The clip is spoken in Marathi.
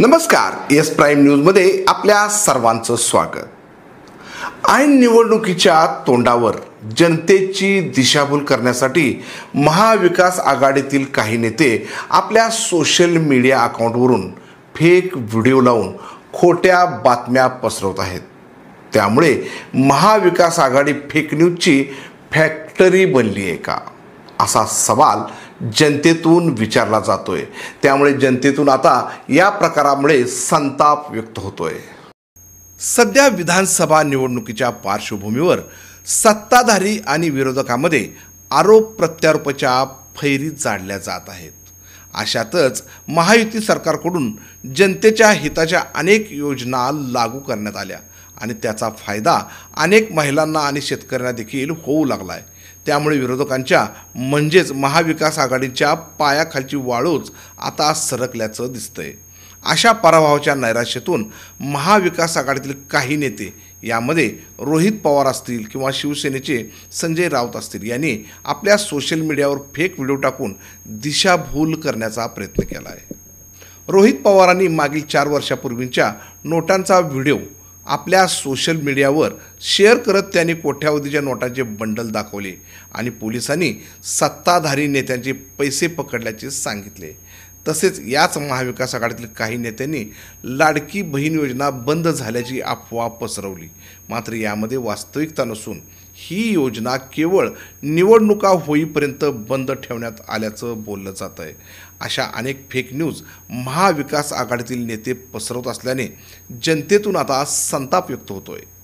नमस्कार एस प्राईम न्यूजमध्ये आपल्या सर्वांचं स्वागत. ऐन निवडणुकीच्या तोंडावर जनतेची दिशाभूल करण्यासाठी महाविकास आघाडीतील काही नेते आपल्या सोशल मीडिया अकाउंटवरून फेक व्हिडिओ लावून खोट्या बातम्या पसरवत आहेत. त्यामुळे महाविकास आघाडी फेक न्यूजची फॅक्टरी बनली आहे का? असा सवाल जनतेतून विचारला जातोय. त्यामुळे जनतेतून आता या प्रकारामुळे संताप व्यक्त होतोय. सध्या विधानसभा निवडणुकीच्या पार्श्वभूमीवर सत्ताधारी आणि विरोधकामध्ये आरोप प्रत्यारोपाच्या फैरी जाडल्या जात आहेत. अशातच महायुती सरकारकडून जनतेच्या हिताच्या अनेक योजना लागू करण्यात आल्या आणि त्याचा फायदा अनेक महिलांना आणि शेतकऱ्यांना देखील होऊ लागला आहे त्यामुळे विरोधकांच्या म्हणजेच महाविकास आघाडीच्या पायाखालची वाळूच आता सरकल्याचं दिसतंय. अशा पराभवाच्या नैराश्यातून महाविकास आघाडीतील काही नेते यामध्ये रोहित पवार असतील किंवा शिवसेनेचे संजय राऊत असतील यांनी आपल्या सोशल मीडियावर फेक व्हिडिओ टाकून दिशाभूल करण्याचा प्रयत्न केला आहे रोहित पवारांनी मागील चार वर्षापूर्वींच्या नोटांचा व्हिडिओ आपल्या सोशल मीडियावर शेअर करत त्यांनी कोट्यावधीच्या नोटांचे बंडल दाखवले आणि पोलिसांनी सत्ताधारी नेत्यांचे पैसे पकडल्याचे सांगितले. तसेच याच महाविकास आघाडीतील काही नेत्यांनी लाडकी बहीण योजना बंद झाल्याची अफवा पसरवली. मात्र यामध्ये वास्तविकता नसून ही योजना केवळ निवडणुका होईपर्यंत बंद ठेवण्यात आल्याचं बोललं जात आहे अशा अनेक फेक न्यूज महाविकास आघाडीतील नेते पसरवत असल्याने जनतेतून आता संताप व्यक्त होतो आहे